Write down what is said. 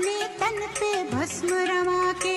अपने तन पे भस्म रमा के।